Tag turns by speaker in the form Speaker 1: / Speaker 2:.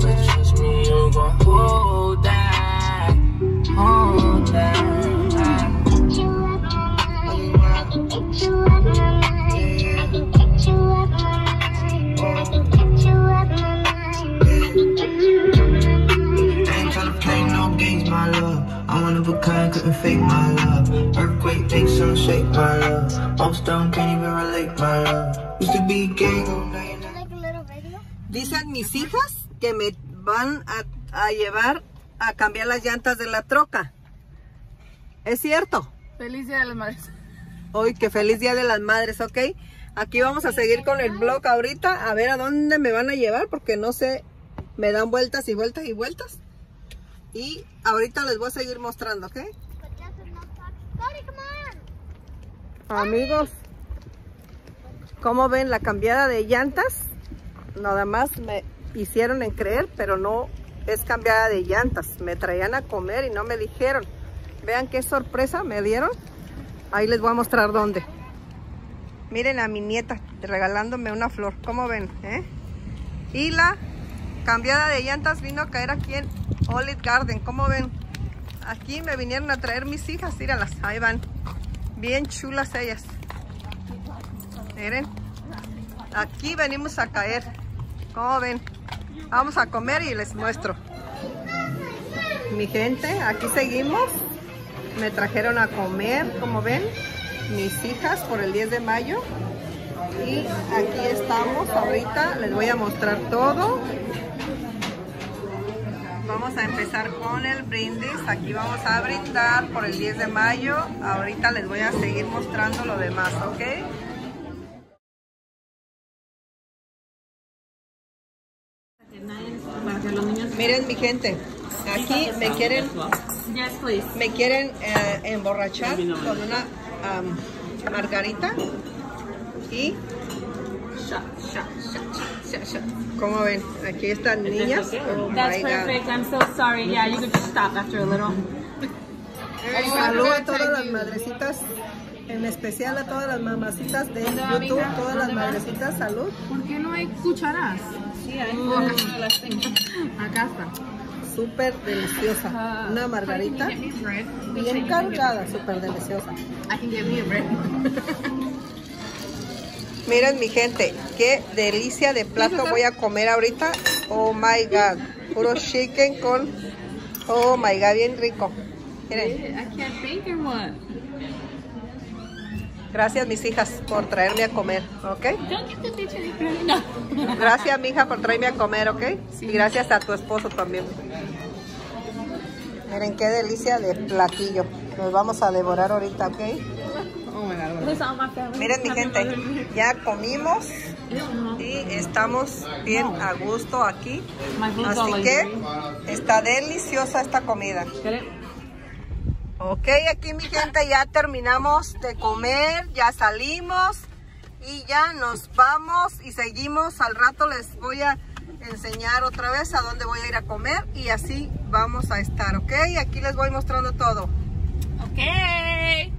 Speaker 1: Trust me, you gon' hold that, hold that.
Speaker 2: one of a kind, couldn't fake my love. Earthquake takes some shake my love. All can't even relate my love. Used to be gay.
Speaker 3: These
Speaker 4: are mis hijas. Que me van a, a llevar a cambiar las llantas de la troca. ¿Es cierto?
Speaker 5: Feliz Día de las Madres.
Speaker 4: Hoy que feliz día de las madres, ¿ok? Aquí vamos a seguir con el blog ahorita, a ver a dónde me van a llevar, porque no sé, me dan vueltas y vueltas y vueltas. Y ahorita les voy a seguir mostrando, ¿ok? Amigos, ¿cómo ven la cambiada de llantas? Nada más me hicieron en creer, pero no es cambiada de llantas. Me traían a comer y no me dijeron. Vean qué sorpresa me dieron. Ahí les voy a mostrar dónde. Miren a mi nieta regalándome una flor. ¿Cómo ven? eh? Y la cambiada de llantas vino a caer aquí en Olive Garden. ¿Cómo ven? Aquí me vinieron a traer mis hijas. Míralas, ahí van. Bien chulas ellas. Miren. Aquí venimos a caer. ¿Cómo ven? Vamos a comer y les muestro. Mi gente, aquí seguimos. Me trajeron a comer, como ven, mis hijas por el 10 de mayo. Y aquí estamos ahorita. Les voy a mostrar todo. Vamos a empezar con el brindis. Aquí vamos a brindar por el 10 de mayo. Ahorita les voy a seguir mostrando lo demás, ¿ok?
Speaker 5: Para que los niños.
Speaker 4: Miren mi gente, aquí me quieren, me quieren eh, emborrachar con una am, margarita y como ven, aquí están niñas. Oh
Speaker 5: That's
Speaker 4: my God.
Speaker 5: perfect. I'm so sorry. Yeah, you could just stop after a little.
Speaker 4: Saludo a todas las madrecitas, en especial a todas las mamacitas de YouTube, todas las madrecitas, salud.
Speaker 5: ¿Por qué no hay cucharas? Sí, hay. Acá está.
Speaker 4: Súper deliciosa. Una margarita bien cargada, súper deliciosa.
Speaker 5: I can get me a bread.
Speaker 4: Miren mi gente, qué delicia de plato voy a comer ahorita. Oh my god, puro chicken con, oh my god, bien rico. Miren, gracias mis hijas por traerme a comer, ¿ok?
Speaker 5: Don't get the picture. No.
Speaker 4: Gracias mija por traerme a comer, ¿ok? Y gracias a tu esposo también. Miren qué delicia de platillo. Nos vamos a devorar ahorita, ¿ok?
Speaker 5: Oh.
Speaker 4: Miren mi gente, ya comimos y estamos bien a gusto aquí. Así que está deliciosa esta comida. Ok, aquí mi gente ya terminamos de comer, ya salimos y ya nos vamos y seguimos. Al rato les voy a enseñar otra vez a dónde voy a ir a comer y así vamos a estar, ok. Aquí les voy mostrando todo.
Speaker 5: Okay.